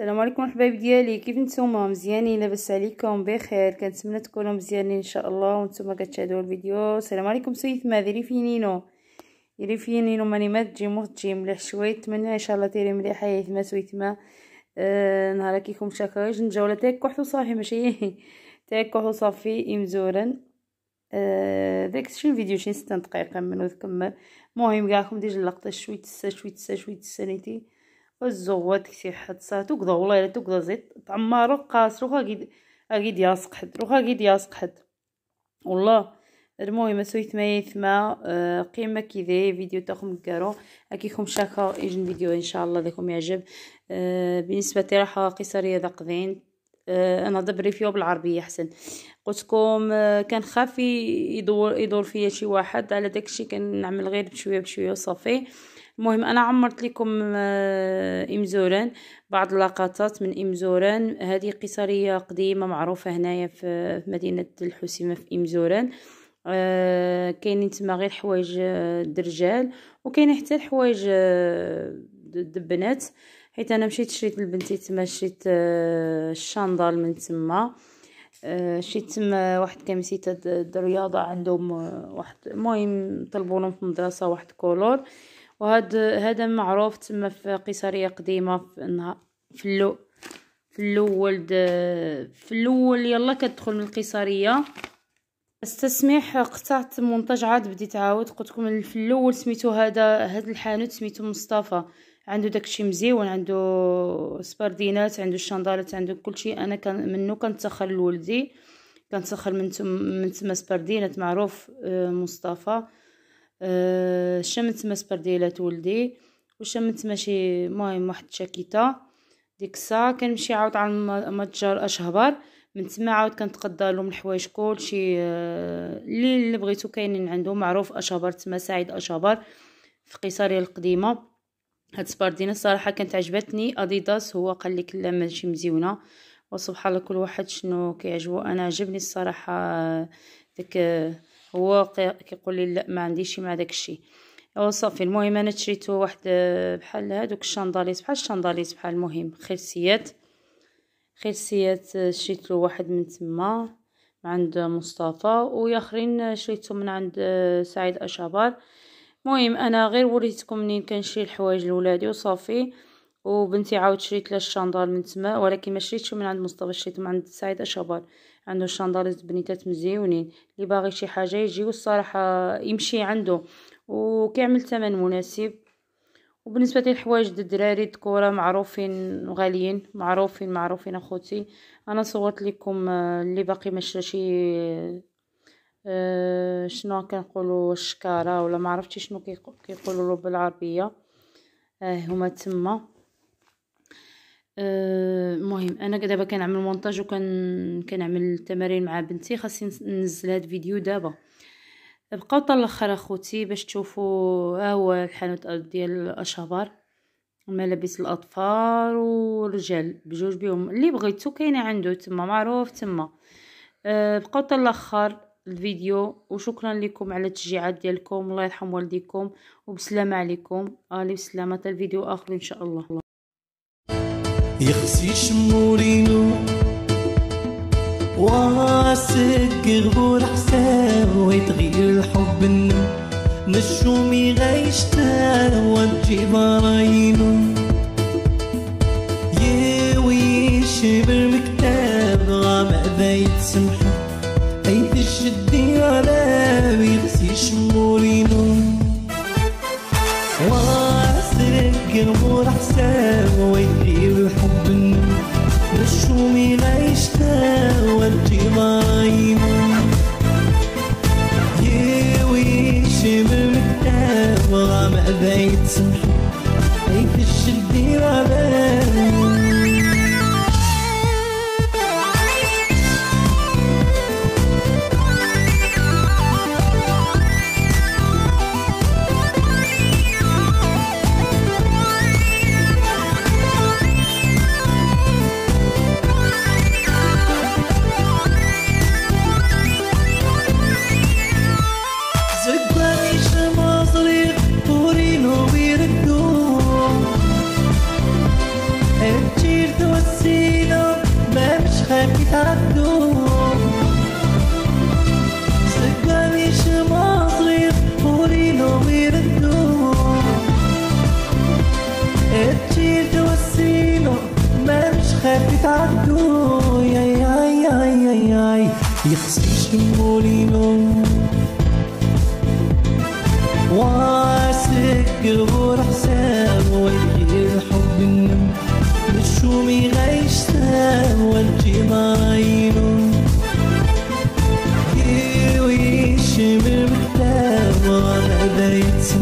السلام عليكم حبايب ديالي كيف نتوما؟ مزيانين لاباس عليكم؟ بخير كنتمنى تكونوا مزيانين إن شاء الله وأنتم كتشاهدوا الفيديو. السلام عليكم سيثما ديري فينينو ديري فينينو ماني ما تجي تجي مليح شوية نتمنى إن شاء الله ديري مليحه يثما سويتما آه نهار كيكم شاكاج نجاوله تاك كحل صافي ماشي؟ تاك كحل صافي إمزورا. آه داك شي الفيديو شي 6 دقائق من وذكمل المهم كاعكم ديجا اللقطة شوية تسا شوية تسا شوية تسا كسي حد ساتو كذا والله إلا تكذا زيت. تعمارو قاس روخا قيد أكيد ياسق حد روخا قيد ياسق حد. والله المهم سويت ما يثما آه، قيمة كذا فيديو تاخم كارو. أكيكم شاكا يجن فيديو إن شاء الله ذاكم يعجب. آه، بالنسبة راح قصرية ذا قذين. آه، أنا دبري فيه بالعربية أحسن. قلتلكم كان خافي يدور يدور فيا شي واحد. على داكشي كنعمل غير بشوية بشوية صافي. المهم أنا عمرت لكم آه، امزوران بعض اللقطات من امزوران هذه قصرية قديمة معروفة هنايا في مدينة الحسيمة في امزوران آه، كاينين تما غير حوايج آه، درجال وكاينين حتى الحوايج البنات حيت أنا مشيت شريت لبنتي تما شريت الشاندال من تما. شريت تما واحد كميسيت الرياضه عندهم واحد المهم طلبوا لهم في المدرسة واحد couleur. وهاد هذا معروف تما في قيصريه قديمة في في اللو في الأول في الأول يلا كتدخل من القيصريه استسمح قطعت منتج عاد بديت عاود قلت لكم في الأول سميتو هذا هاد الحانوت سميتو مصطفى. عنده داكشي مزيون عنده سباردينات عنده الشندالات عنده كلشي أنا كان منو كنتسخر لولدي. كنتسخر من تم من تما سباردينات معروف آه، مصطفى. أه شمت مسبر ديالات ولدي وشمت ماشي مهم واحد شاكيتا ديك الساعة كنمشي عاود على المتجر أشهبر. من تما عاود كنتقدى لهم الحوايج كلشي أه اللي اللي بغيتو كاينين عنده معروف أشهبر تما سعيد أشهبر في قيصرية القديمة. هاد سباردينا الصراحه كانت عجبتني. أديداس هو قال لك لا ماشي مزيونة. وسبحان الله كل واحد شنو كيعجبو. أنا عجبني الصراحة داك هو كيقول لي لا ما عنديش مع داك الشيء. صافي المهم أنا شريتو واحد بحال هادوك الشانداليت بحال الشانداليت بحال المهم خرسيات. خرسيات شريت له واحد من تما عند مصطفى وآخرين شريتهم من عند سعيد اشابار المهم أنا غير وريتكم منين كنشري الحوايج لولادي وصافي. وبنتي عاود شريت لها الشاندال من تما ولكن ما شريتش من عند مصطفى شريته من عند سعيد اشابار عنده شانداليز بنيتات مزيونين. اللي باغي شي حاجة يجي والصراحة يمشي عنده. وكيعمل ثمن مناسب. وبالنسبة للحوايج الدراري الكوره معروفين غاليين. معروفين معروفين أخوتي. أنا صورت لكم آه، اللي باقي ما شراشي أه شنو كنقولوا الشكارة ولا ما عرفتش شنو كيقولوا بالعربية. أه هما تما. المهم أنا دابا كنعمل مونتاج وكن كنعمل التمارين مع بنتي. خاصني ننزل هذا الفيديو دابا. بقاو الأخر أخوتي باش تشوفوا ها هو الحانوت ديال الاشابار ملابس الأطفال والرجال. بجوج بهم اللي بغيتو كاينة عنده تما معروف تما. أه بقاو الأخر الفيديو. وشكرا لكم على التشجيعات ديالكم. الله يرحم والديكم. وبسلامة عليكم. آلي بسلامة. الفيديو اخر إن شاء الله. يخسي شمولينو واسك غبور حساب ويتغير الحب النو. نشومي غيشتا وتجيب راينو يوي شبر مكتاب غام ذا يتسمحو. أي تشدي على بيغسي شمولينو واسك غبور حساب ويتغير الحب الشومي لا يشتاوى الجمايم يوي شبر مكتاب وغام أذيت سمح أي في الشدي رابان خافي تعدو سقاني شماطري قولينو ويردو شومي غيشتا والجي معينو كيويش مرمتا وأنا دايتسو